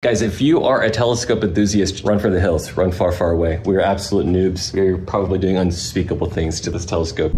Guys, if you are a telescope enthusiast, run for the hills, run far, far away. We are absolute noobs. We're probably doing unspeakable things to this telescope.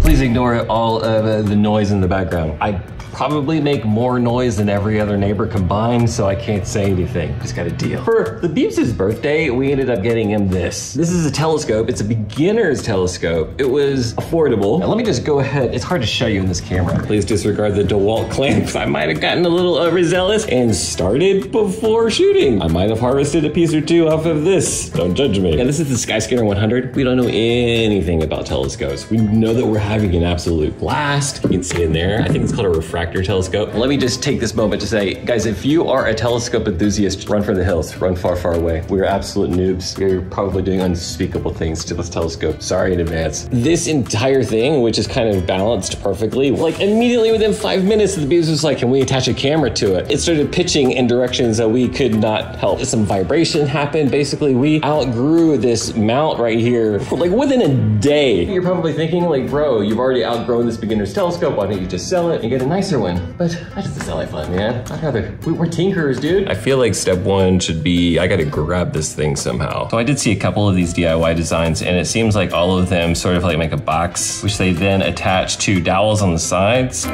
Please ignore all of the noise in the background. I probably make more noise than every other neighbor combined, so I can't say anything. Just got a deal. For the Beeps' birthday, we ended up getting him this. This is a telescope. It's a beginner's telescope. It was affordable. Now let me just go ahead. It's hard to show you in this camera. Please disregard the DeWalt clamps. I might have gotten a little overzealous and started before shooting. I might have harvested a piece or two off of this. Don't judge me. And this is the Skyscanner 100. We don't know anything about telescopes. We know that we're having an absolute blast. You can see in there. I think it's called a refractor telescope. Let me just take this moment to say, guys, if you are a telescope enthusiast, run for the hills, run far, far away. We are absolute noobs. We're probably doing unspeakable things to this telescope. Sorry in advance. This entire thing, which is kind of balanced perfectly, like immediately within five minutes, the Beeps was like, can we attach a camera to it? It started pitching in directions that we could not help. Some vibration happened. Basically, we outgrew this mount right here, like within a day. You're probably thinking like, bro, you've already outgrown this beginner's telescope. Why don't you just sell it and get a nicer one? But that doesn't sound like fun, man. I'd rather, we, we're tinkerers, dude. I feel like step one should be, I gotta grab this thing somehow. So I did see a couple of these DIY designs and it seems like all of them sort of like make a box, which they then attach to dowels on the sides.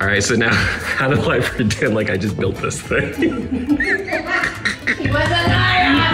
All right, so now how do I pretend like I just built this thing?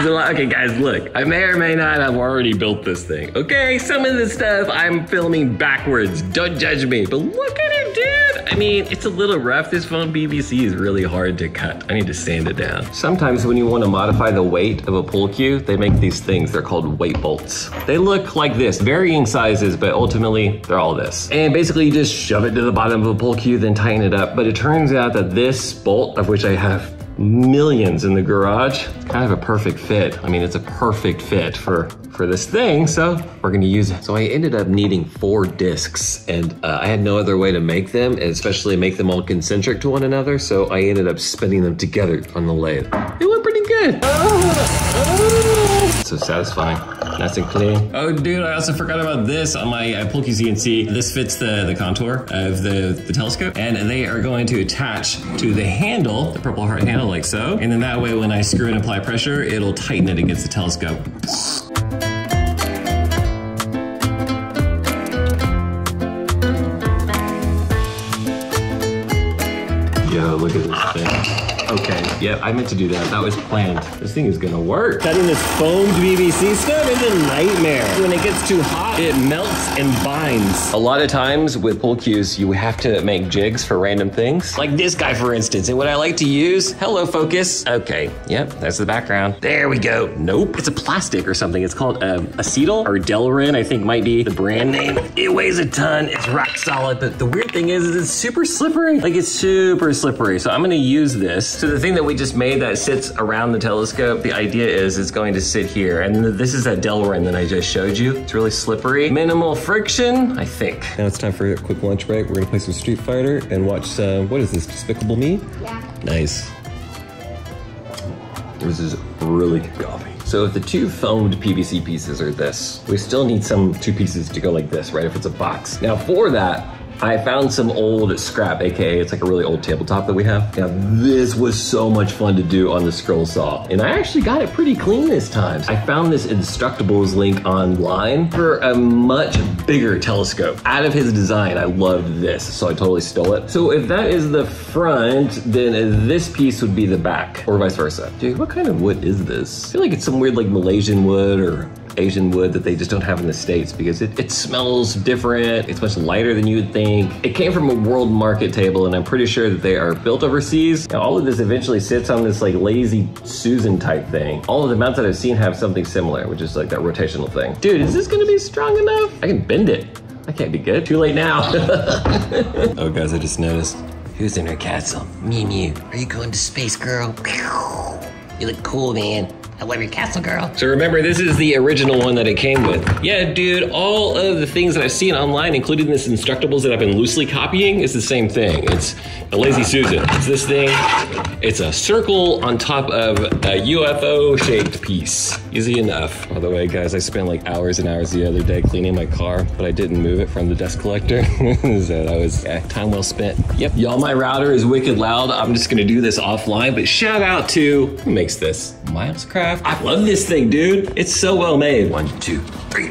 Okay, guys, look. I may or may not have already built this thing. Okay, some of the stuff I'm filming backwards. Don't judge me. But look at it, dude. I mean, it's a little rough. This foam PVC is really hard to cut. I need to sand it down. Sometimes when you want to modify the weight of a pool cue, they make these things. They're called weight bolts. They look like this, varying sizes, but ultimately they're all this. And basically you just shove it to the bottom of a pool cue, then tighten it up. But it turns out that this bolt, of which I have millions in the garage. It's kind of a perfect fit. I mean, it's a perfect fit for for this thing, so we're gonna use it. So I ended up needing four discs and uh, I had no other way to make them, and especially make them all concentric to one another, so I ended up spinning them together on the lathe. It went pretty good. So satisfying, nice and clean. Oh dude, I also forgot about this on my uh, CNC. This fits the, the contour of the, the telescope and they are going to attach to the handle, the purple heart handle like so. And then that way when I screw and apply pressure, it'll tighten it against the telescope. Yo, look at this thing. Okay, yeah, I meant to do that. That was planned. This thing is gonna work. Cutting this foamed PVC stuff is a nightmare. When it gets too hot, it melts and binds. A lot of times with pool cues, you have to make jigs for random things. Like this guy, for instance. And what I like to use, hello, focus. Okay, yep, that's the background. There we go. Nope, it's a plastic or something. It's called um, acetal or Delrin, I think might be the brand name. It weighs a ton, it's rock solid, but the weird thing is, is it's super slippery. Like it's super slippery. So I'm gonna use this. So the thing that we just made that sits around the telescope, the idea is it's going to sit here. And this is that Delrin that I just showed you. It's really slippery. Minimal friction, I think. Now it's time for a quick lunch break. We're gonna play some Street Fighter and watch, uh, what is this, Despicable Me? Yeah. Nice. This is really good coffee. So if the two foamed PVC pieces are this, we still need some two pieces to go like this, right? If it's a box. Now for that, I found some old scrap, AKA it's like a really old tabletop that we have. Now this was so much fun to do on the scroll saw. And I actually got it pretty clean this time. I found this Instructables link online for a much bigger telescope. Out of his design, I loved this, so I totally stole it. So if that is the front, then this piece would be the back, or vice versa. Dude, what kind of wood is this? I feel like it's some weird like Malaysian wood or Asian wood that they just don't have in the States because it, it smells different. It's much lighter than you would think. It came from a world market table and I'm pretty sure that they are built overseas. Now, all of this eventually sits on this like lazy Susan type thing. All of the mounts that I've seen have something similar, which is like that rotational thing. Dude, is this gonna be strong enough? I can bend it. I can't be good. Too late now. oh guys, I just noticed. Who's in her castle? Mew Mew. Are you going to space, girl? You look cool, man. Your castle, girl. So remember, this is the original one that it came with. Yeah, dude, all of the things that I've seen online, including this Instructables that I've been loosely copying, is the same thing. It's a Lazy Susan. It's this thing. It's a circle on top of a UFO-shaped piece. Easy enough. By the way, guys, I spent like hours and hours the other day cleaning my car, but I didn't move it from the dust collector. so that was yeah, time well spent. Yep, y'all, my router is wicked loud. I'm just gonna do this offline, but shout out to who makes this? Milescraft. I love this thing, dude. It's so well made. One, two, three.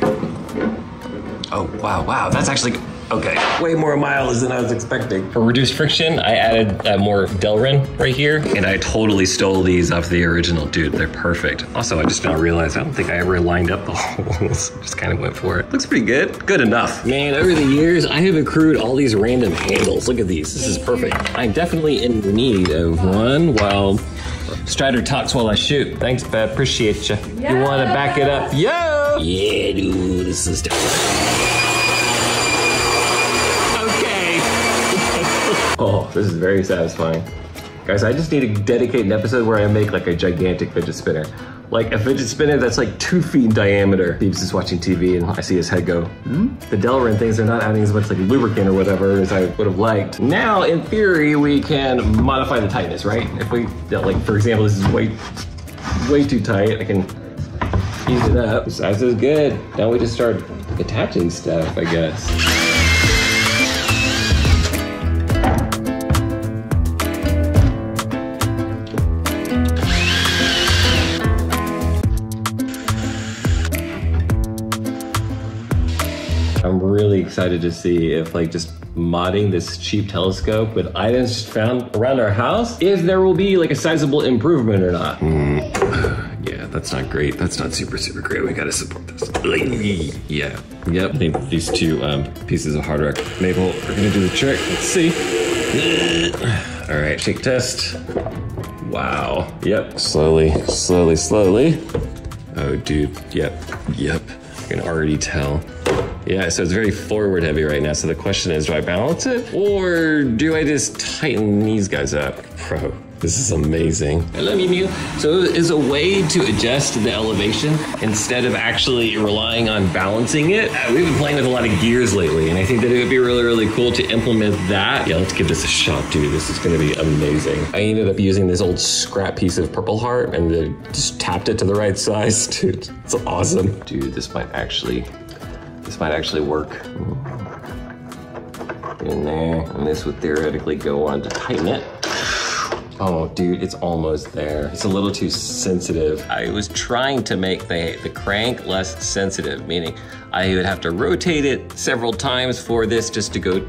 Oh, wow, wow. That's actually, okay. Way more miles than I was expecting. For reduced friction, I added uh, more Delrin right here, and I totally stole these off the original. Dude, they're perfect. Also, I just now realized I don't think I ever lined up the holes. just kind of went for it. Looks pretty good. Good enough. Man, over the years, I have accrued all these random handles. Look at these. This is perfect. I'm definitely in need of one while Strider talks while I shoot. Thanks, Beth. Appreciate you. You want to back it up? Yo! Yeah, dude. This is okay. oh, this is very satisfying. Guys, I just need to dedicate an episode where I make like a gigantic fidget spinner. Like a fidget spinner that's like two feet in diameter. Beebs is watching TV and I see his head go, hmm? The Delrin things are not adding as much like lubricant or whatever as I would have liked. Now, in theory, we can modify the tightness, right? If we, like for example, this is way, way too tight, I can ease it up. Size is good. Now we just start attaching stuff, I guess. Excited to see if like just modding this cheap telescope with items found around our house, if there will be like a sizable improvement or not. Yeah, that's not great. That's not super, super great. We gotta support this. Yeah, yep. I think these two um, pieces of hardware maple are gonna do the trick. Let's see. All right, shake test. Wow. Yep. Slowly, slowly, slowly. Oh, dude. Yep. Yep. I can already tell. Yeah, so it's very forward heavy right now. So the question is, do I balance it or do I just tighten these guys up? Bro, this is amazing. I love you, Mew. So is a way to adjust the elevation instead of actually relying on balancing it. Uh, We've been playing with a lot of gears lately, and I think that it would be really, really cool to implement that. Yeah, let's give this a shot, dude. This is gonna be amazing. I ended up using this old scrap piece of Purple Heart and just tapped it to the right size. Dude, it's awesome. Dude, this might actually this might actually work. In there, and this would theoretically go on to tighten it. Oh, dude, it's almost there. It's a little too sensitive. I was trying to make the, the crank less sensitive, meaning I would have to rotate it several times for this just to go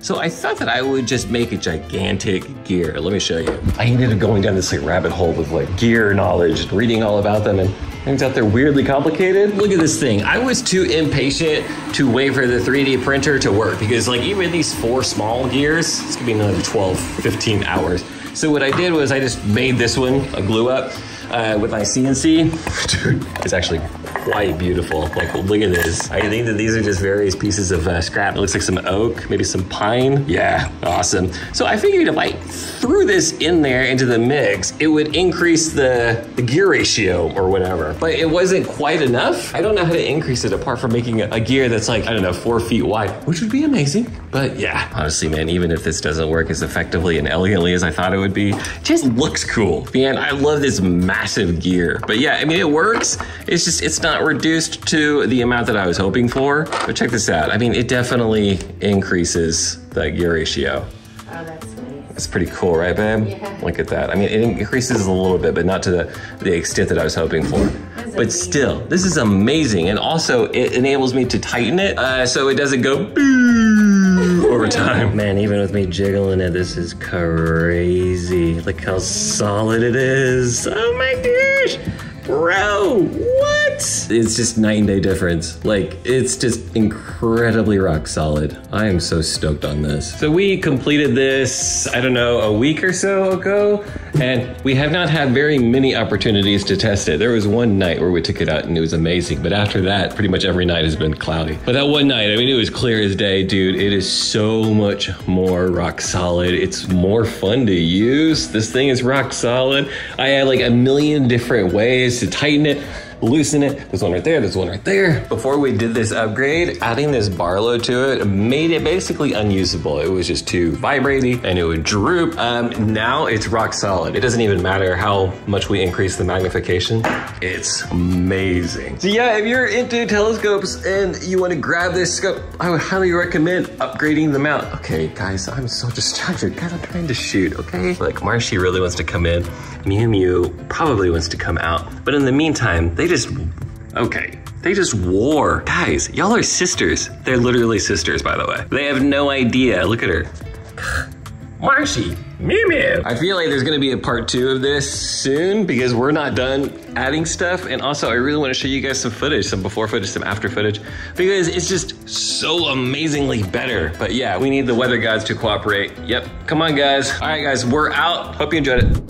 so I thought that I would just make a gigantic gear. Let me show you. I ended up going down this like rabbit hole with like gear knowledge, and reading all about them, and turns out they're weirdly complicated. Look at this thing. I was too impatient to wait for the 3D printer to work because like even these four small gears, it's gonna be another 12, 15 hours. So what I did was I just made this one a glue up uh, with my CNC. Dude, it's actually quite beautiful. Like, look at this. I think that these are just various pieces of uh, scrap. It looks like some oak, maybe some pine. Yeah, awesome. So I figured if I threw this in there into the mix, it would increase the, the gear ratio or whatever. But it wasn't quite enough. I don't know how to increase it apart from making a, a gear that's like, I don't know, four feet wide, which would be amazing. But yeah, honestly, man, even if this doesn't work as effectively and elegantly as I thought it would be, it just looks cool. Man, I love this massive gear. But yeah, I mean, it works. It's just, it's not reduced to the amount that I was hoping for. But check this out. I mean, it definitely increases the gear ratio. Oh, that's nice. It's pretty cool, right, babe? Yeah. Look at that. I mean, it increases a little bit, but not to the, the extent that I was hoping for. But amazing. still, this is amazing. And also, it enables me to tighten it uh, so it doesn't go boo over time. Man, even with me jiggling it, this is crazy. Look how solid it is. Oh my gosh. Bro, what? It's just night and day difference. Like, it's just incredibly rock solid. I am so stoked on this. So we completed this, I don't know, a week or so ago. And we have not had very many opportunities to test it. There was one night where we took it out and it was amazing. But after that, pretty much every night has been cloudy. But that one night, I mean, it was clear as day, dude. It is so much more rock solid. It's more fun to use. This thing is rock solid. I had like a million different ways to tighten it loosen it. There's one right there, there's one right there. Before we did this upgrade, adding this Barlow to it made it basically unusable. It was just too vibrating and it would droop. Um, now it's rock solid. It doesn't even matter how much we increase the magnification. It's amazing. So yeah, if you're into telescopes and you want to grab this scope, I would highly recommend upgrading the mount. Okay, guys, I'm so distracted. Guys, I'm trying to shoot, okay? Like Marshy really wants to come in. Mew Mew probably wants to come out. But in the meantime, they just, okay. They just war. Guys, y'all are sisters. They're literally sisters, by the way. They have no idea. Look at her. Marshy, Mew Mew. I feel like there's gonna be a part two of this soon because we're not done adding stuff. And also I really wanna show you guys some footage, some before footage, some after footage, because it's just so amazingly better. But yeah, we need the weather gods to cooperate. Yep, come on guys. All right guys, we're out. Hope you enjoyed it.